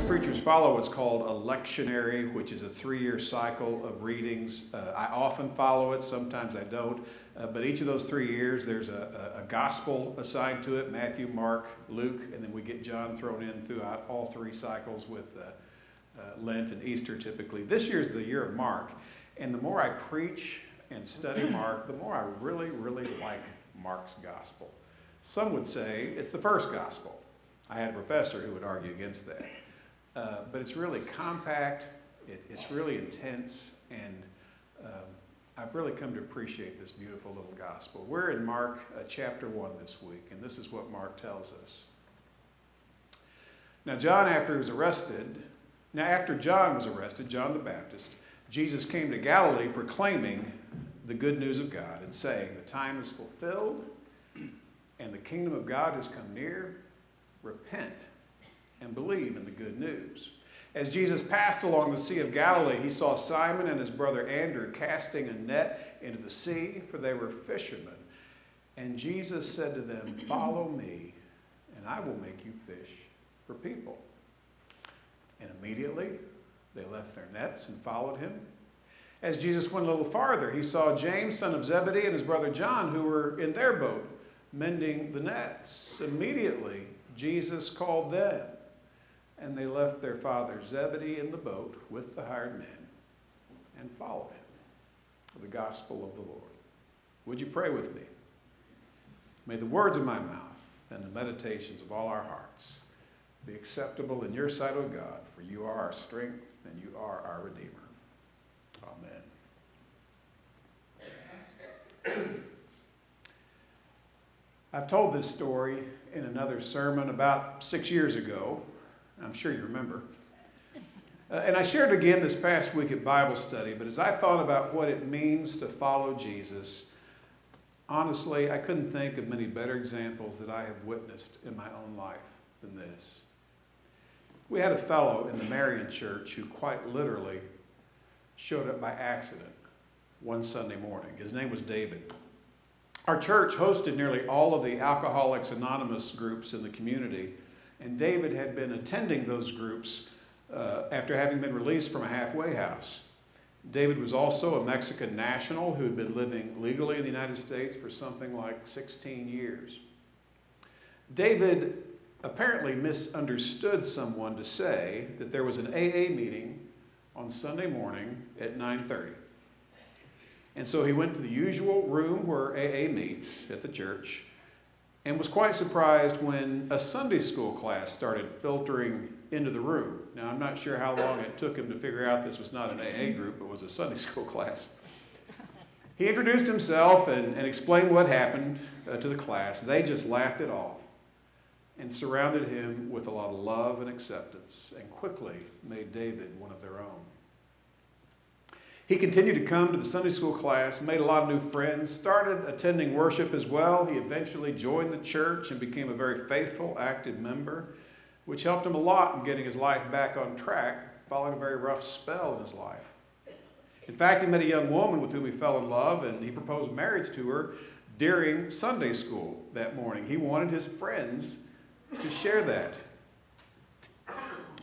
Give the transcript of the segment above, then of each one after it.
preachers follow what's called a lectionary, which is a three year cycle of readings. Uh, I often follow it, sometimes I don't. Uh, but each of those three years, there's a, a, a, gospel assigned to it Matthew, Mark, Luke, and then we get John thrown in throughout all three cycles with uh, uh, Lent and Easter typically. This year's the year of Mark. And the more I preach and study Mark, the more I really, really like Mark's gospel. Some would say it's the first gospel. I had a professor who would argue against that. Uh, but it's really compact, it, it's really intense, and um, I've really come to appreciate this beautiful little gospel. We're in Mark uh, chapter 1 this week, and this is what Mark tells us. Now, John, after he was arrested, now after John was arrested, John the Baptist, Jesus came to Galilee proclaiming the good news of God and saying, The time is fulfilled and the kingdom of God has come near. Repent and believe in the good news. As Jesus passed along the Sea of Galilee, he saw Simon and his brother Andrew casting a net into the sea, for they were fishermen. And Jesus said to them, Follow me, and I will make you fish for people. And immediately they left their nets and followed him. As Jesus went a little farther, he saw James, son of Zebedee, and his brother John, who were in their boat mending the nets. Immediately, Jesus called them, and they left their father Zebedee in the boat with the hired men and followed him. The gospel of the Lord. Would you pray with me? May the words of my mouth and the meditations of all our hearts be acceptable in your sight, O God, for you are our strength and you are our Redeemer. Amen. I've told this story in another sermon about six years ago. I'm sure you remember. Uh, and I shared again this past week at Bible study, but as I thought about what it means to follow Jesus, honestly, I couldn't think of many better examples that I have witnessed in my own life than this. We had a fellow in the Marion church who quite literally showed up by accident one Sunday morning. His name was David. Our church hosted nearly all of the Alcoholics Anonymous groups in the community, and David had been attending those groups uh, after having been released from a halfway house. David was also a Mexican national who had been living legally in the United States for something like 16 years. David apparently misunderstood someone to say that there was an AA meeting on Sunday morning at 9:30. And so he went to the usual room where AA meets at the church and was quite surprised when a Sunday school class started filtering into the room. Now, I'm not sure how long it took him to figure out this was not an AA group, but was a Sunday school class. He introduced himself and, and explained what happened uh, to the class. They just laughed it off and surrounded him with a lot of love and acceptance and quickly made David one of their own. He continued to come to the Sunday school class, made a lot of new friends, started attending worship as well. He eventually joined the church and became a very faithful, active member, which helped him a lot in getting his life back on track following a very rough spell in his life. In fact, he met a young woman with whom he fell in love, and he proposed marriage to her during Sunday school that morning. He wanted his friends to share that.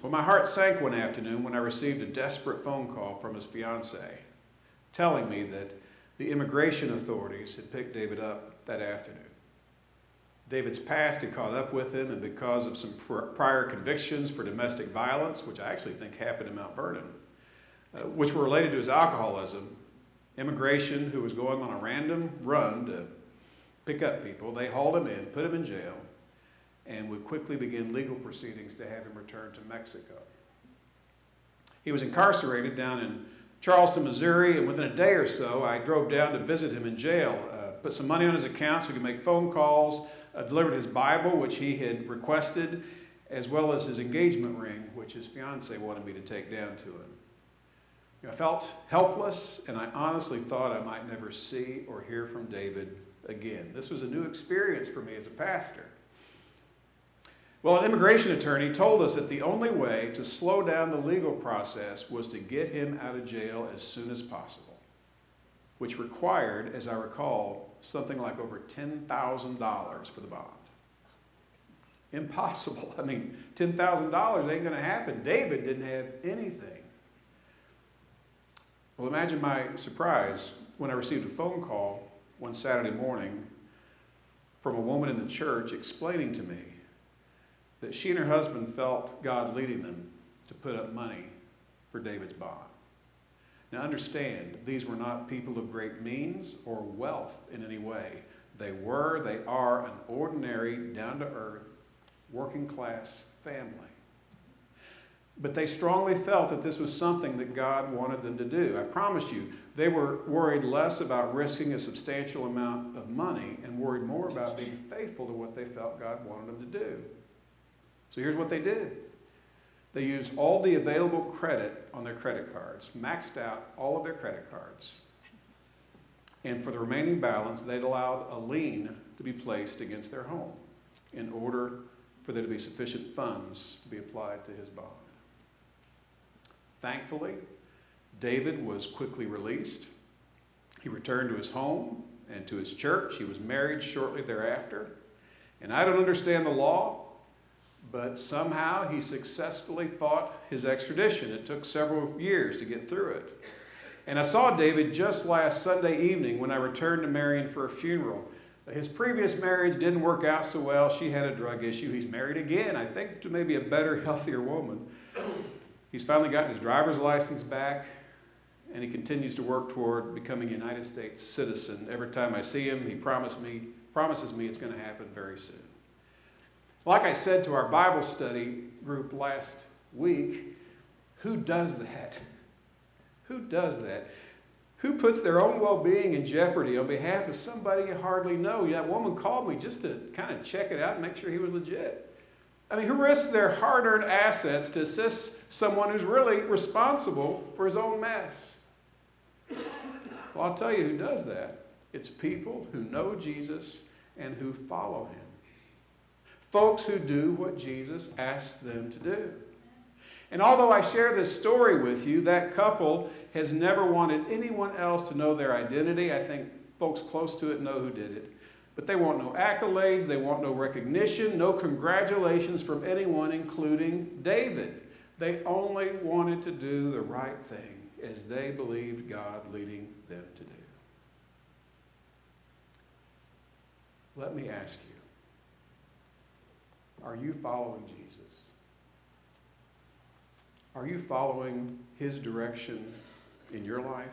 Well, my heart sank one afternoon when I received a desperate phone call from his fiancee telling me that the immigration authorities had picked David up that afternoon. David's past had caught up with him, and because of some prior convictions for domestic violence, which I actually think happened in Mount Vernon, uh, which were related to his alcoholism, immigration, who was going on a random run to pick up people, they hauled him in, put him in jail, and would quickly begin legal proceedings to have him returned to Mexico. He was incarcerated down in Charleston, Missouri, and within a day or so, I drove down to visit him in jail, uh, put some money on his account so he could make phone calls, uh, delivered his Bible, which he had requested, as well as his engagement ring, which his fiancee wanted me to take down to him. You know, I felt helpless, and I honestly thought I might never see or hear from David again. This was a new experience for me as a pastor. Well, an immigration attorney told us that the only way to slow down the legal process was to get him out of jail as soon as possible, which required, as I recall, something like over $10,000 for the bond. Impossible. I mean, $10,000 ain't going to happen. David didn't have anything. Well, imagine my surprise when I received a phone call one Saturday morning from a woman in the church explaining to me that she and her husband felt God leading them to put up money for David's bond. Now, understand, these were not people of great means or wealth in any way. They were, they are an ordinary, down to earth, working class family. But they strongly felt that this was something that God wanted them to do. I promise you, they were worried less about risking a substantial amount of money and worried more about being faithful to what they felt God wanted them to do. So here's what they did they used all the available credit on their credit cards, maxed out all of their credit cards. And for the remaining balance, they'd allowed a lien to be placed against their home in order for there to be sufficient funds to be applied to his bond. Thankfully, David was quickly released. He returned to his home and to his church. He was married shortly thereafter. And I don't understand the law, but somehow he successfully fought his extradition. It took several years to get through it. And I saw David just last Sunday evening when I returned to Marion for a funeral. His previous marriage didn't work out so well. She had a drug issue. He's married again, I think, to maybe a better, healthier woman. He's finally gotten his driver's license back, and he continues to work toward becoming a United States citizen. Every time I see him, he promise me, promises me it's going to happen very soon. Like I said to our Bible study group last week, who does that? Who does that? Who puts their own well being in jeopardy on behalf of somebody you hardly know? That woman called me just to kind of check it out and make sure he was legit. I mean, who risks their hard earned assets to assist someone who's really responsible for his own mess? Well, I'll tell you who does that. It's people who know Jesus and who follow him. Folks who do what Jesus asks them to do. And although I share this story with you, that couple has never wanted anyone else to know their identity. I think folks close to it know who did it. But they want no accolades, they want no recognition, no congratulations from anyone, including David. They only wanted to do the right thing as they believed God leading them to do. Let me ask you are you following Jesus? Are you following his direction in your life?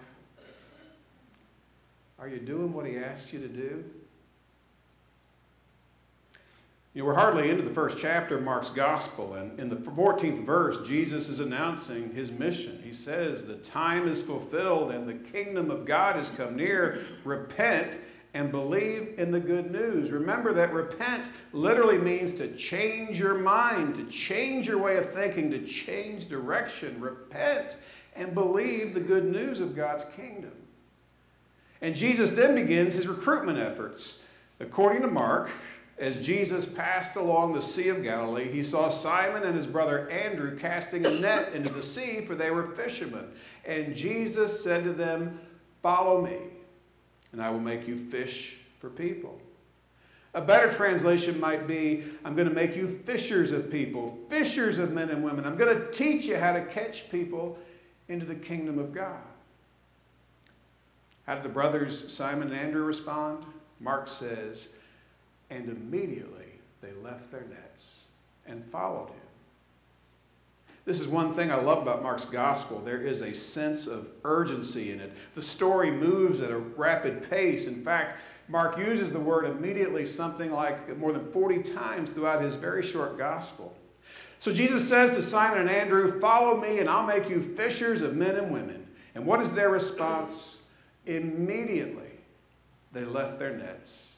Are you doing what he asks you to do? You know, we're hardly into the first chapter of Mark's gospel, and in the 14th verse, Jesus is announcing his mission. He says, The time is fulfilled and the kingdom of God has come near. Repent and believe in the good news. Remember that repent literally means to change your mind, to change your way of thinking, to change direction. Repent and believe the good news of God's kingdom. And Jesus then begins his recruitment efforts. According to Mark, as Jesus passed along the Sea of Galilee, he saw Simon and his brother Andrew casting a net into the sea, for they were fishermen. And Jesus said to them, Follow me, and I will make you fish for people. A better translation might be I'm going to make you fishers of people, fishers of men and women. I'm going to teach you how to catch people into the kingdom of God. How did the brothers Simon and Andrew respond? Mark says, and immediately they left their nets and followed him. This is one thing I love about Mark's gospel. There is a sense of urgency in it. The story moves at a rapid pace. In fact, Mark uses the word immediately something like more than 40 times throughout his very short gospel. So Jesus says to Simon and Andrew, Follow me, and I'll make you fishers of men and women. And what is their response? Immediately they left their nets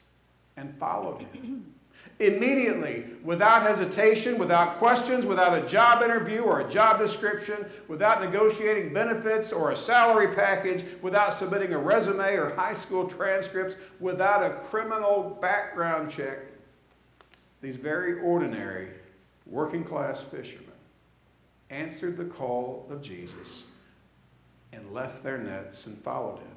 and followed him. Immediately, without hesitation, without questions, without a job interview or a job description, without negotiating benefits or a salary package, without submitting a resume or high school transcripts, without a criminal background check, these very ordinary working class fishermen answered the call of Jesus and left their nets and followed him.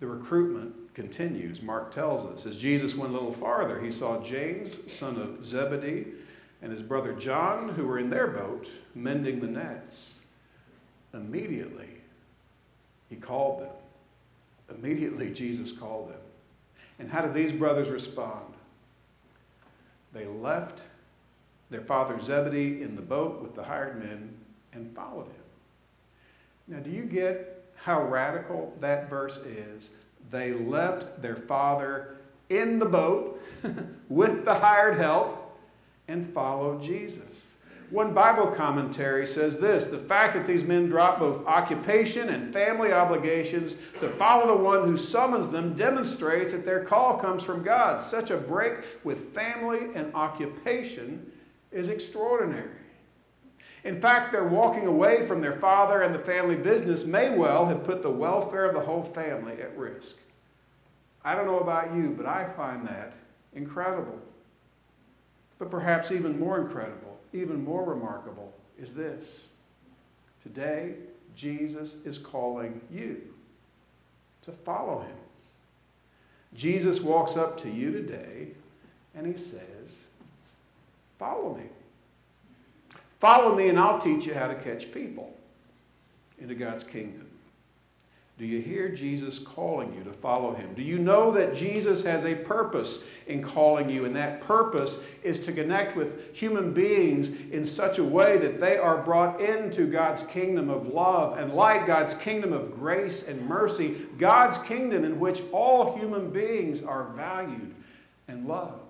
The recruitment continues. Mark tells us. As Jesus went a little farther, he saw James, son of Zebedee, and his brother John, who were in their boat, mending the nets. Immediately, he called them. Immediately, Jesus called them. And how did these brothers respond? They left their father Zebedee in the boat with the hired men and followed him. Now, do you get how radical that verse is? They left their father in the boat with the hired help and followed Jesus. One Bible commentary says this the fact that these men dropped both occupation and family obligations to follow the one who summons them demonstrates that their call comes from God. Such a break with family and occupation is extraordinary. In fact, their walking away from their father and the family business may well have put the welfare of the whole family at risk. I don't know about you, but I find that incredible. But perhaps even more incredible, even more remarkable, is this. Today, Jesus is calling you to follow him. Jesus walks up to you today and he says, Follow me. Follow me, and I'll teach you how to catch people into God's kingdom. Do you hear Jesus calling you to follow him? Do you know that Jesus has a purpose in calling you, and that purpose is to connect with human beings in such a way that they are brought into God's kingdom of love and light, God's kingdom of grace and mercy, God's kingdom in which all human beings are valued and loved?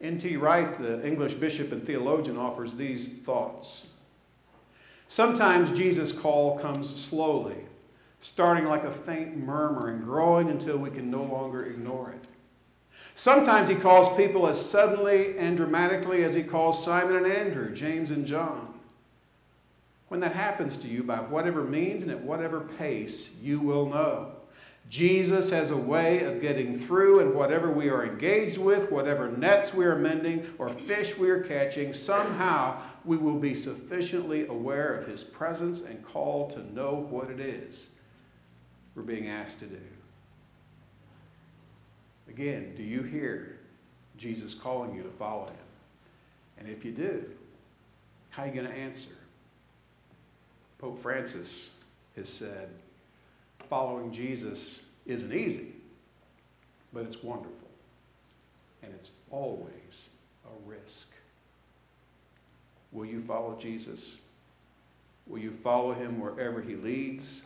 N.T. Wright, the English bishop and theologian, offers these thoughts. Sometimes Jesus' call comes slowly, starting like a faint murmur and growing until we can no longer ignore it. Sometimes he calls people as suddenly and dramatically as he calls Simon and Andrew, James and John. When that happens to you, by whatever means and at whatever pace, you will know. Jesus has a way of getting through, and whatever we are engaged with, whatever nets we are mending or fish we are catching, somehow we will be sufficiently aware of His presence and called to know what it is we're being asked to do. Again, do you hear Jesus calling you to follow Him? And if you do, how are you going to answer? Pope Francis has said, following Jesus isn't easy, but it's wonderful. And it's always a risk. Will you follow Jesus? Will you follow him wherever he leads?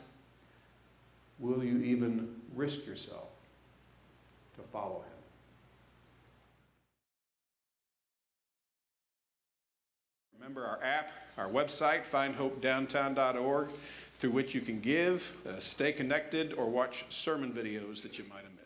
Will you even risk yourself to follow him? Remember our app, our website, findhopedowntown.org through which you can give, uh, stay connected, or watch sermon videos that you might missed.